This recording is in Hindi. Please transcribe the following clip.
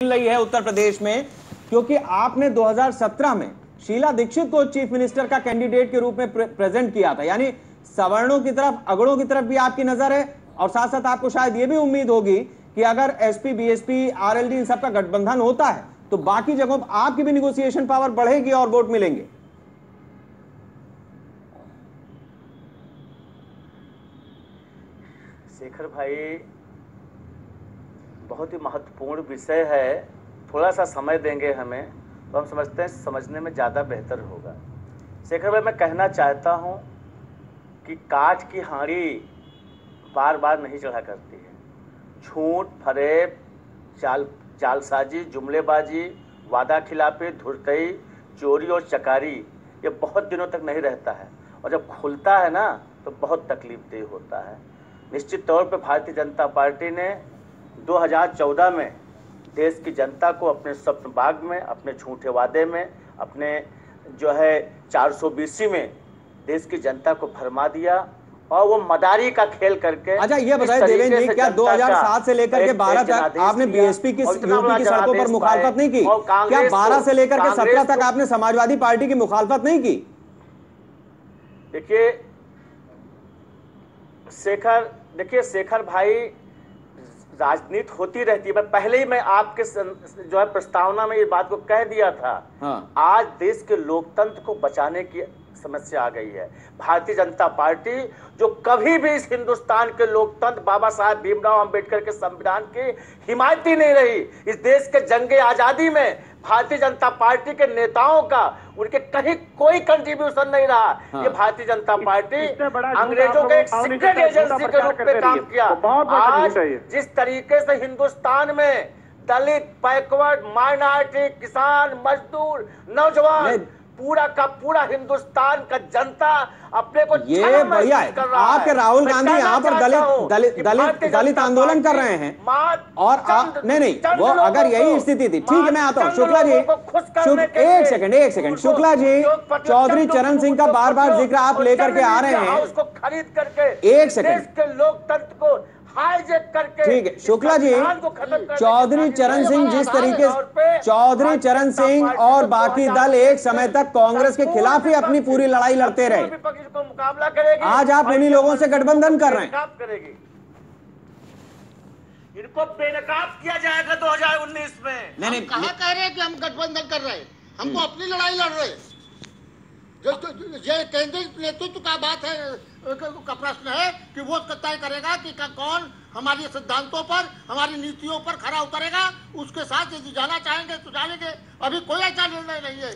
रही है उत्तर प्रदेश में क्योंकि आपने 2017 में शीला दीक्षित को चीफ मिनिस्टर का कैंडिडेट के रूप में प्रे, प्रेजेंट किया था। यानी सवर्णों की तरफ़ अगड़ों की तरफ़ भी आपकी नज़र है और साथ साथ आपको शायद ये भी उम्मीद होगी कि अगर एसपी बीएसपी आरएलडी इन सबका गठबंधन होता है तो बाकी जगहों पर आपकी भी निगोसिएशन पावर बढ़ेगी और वोट मिलेंगे। शेखर भाई बहुत ही महत्वपूर्ण विषय है। थोड़ा सा समय देंगे हमें तो हम समझते हैं, समझने में ज़्यादा बेहतर होगा। शेखर भाई, मैं कहना चाहता हूँ कि काठ की हांडी बार बार नहीं चढ़ा करती है। झूठ, फरेब, चाल, चालसाजी, जुमलेबाजी वादा खिलाफी धुरतई चोरी और चकारी, ये बहुत दिनों तक नहीं रहता है। और जब खुलता है ना तो बहुत तकलीफ़ देह होता है। निश्चित तौर पर भारतीय जनता पार्टी ने 2014 में देश की जनता को अपने स्वप्न बाग में अपने झूठे वादे में अपने जो है चार सौ में देश की जनता को भरमा दिया और वो मदारी का खेल करके अच्छा ये बताइए देवेंद्र जी क्या 2007 से लेकर के 12 तक आपने बीएसपी की यूपी की सड़कों पर मुखालफत नहीं की? क्या कांग्रेस 12 से लेकर के 17 तक आपने समाजवादी पार्टी की मुखालफत नहीं की? देखिए शेखर देखिए शेखर भाई राजनीति होती रहती है। मैं पहले ही मैं आपके जो है प्रस्तावना में ये बात को कह दिया था। हाँ। आज देश के लोकतंत्र को बचाने की समस्या आ गई है। भारतीय जनता पार्टी जो कभी भी इस हिंदुस्तान के लोकतंत्र बाबा साहब भीमराव अंबेडकर के संविधान की हिमायती नहीं रही इस देश के जंगे आज़ादी में भारतीय जनता पार्टी के नेताओं का उनके कहीं कोई कंट्रीब्यूशन नहीं रहा हाँ। ये भारतीय जनता पार्टी अंग्रेज़ों के एक सीक्रेट एजेंसी के रूप में काम किया तो आज। जिस तरीके से हिंदुस्तान में दलित बैकवर्ड माइनॉरिटी किसान मजदूर नौजवान। पूरा का पूरा हिंदुस्तान का जनता अपने को ये है कर राहुल गांधी यहाँ पर दलित दलित दलित दलित आंदोलन कर रहे हैं। और आ, नहीं नहीं वो अगर यही स्थिति थी ठीक है मैं आता हूँ। शुक्ला जी एक सेकंड एक सेकंड शुक्ला जी चौधरी चरण सिंह का बार बार ज़िक्र आप लेकर के आ रहे हैं। उसको खरीद करके एक सेकंड। लोकतंत्र को हाईजेक करके ठीक है शुक्ला जी चौधरी चरण सिंह जिस तरीके तौर चौधरी चरण सिंह और बाकी दल एक समय तक कांग्रेस के खिलाफ ही अपनी पूरी लड़ाई लड़ते रहे। संपूर्ण विपक्ष को मुकाबला करेगी आज आप उन्हीं लोगों से गठबंधन कर रहे हैं। करेगी। इनको बेनकाब किया जाएगा 2019 में। नहीं हम कहा कह रहे हैं कि हम गठबंधन कर रहे हैं? हम तो अपनी लड़ाई लड़ रहे हैं। जो जो- ये केंद्रीय नेतृत्व का बात है का प्रश्न है कि वो तय करेगा कि का कौन हमारे सिद्धांतों पर, हमारी नीतियों पर खरा उतरेगा, उसके साथ यदि जाना चाहेंगे तो जानेंगे। अभी कोई ऐसा निर्णय नहीं है।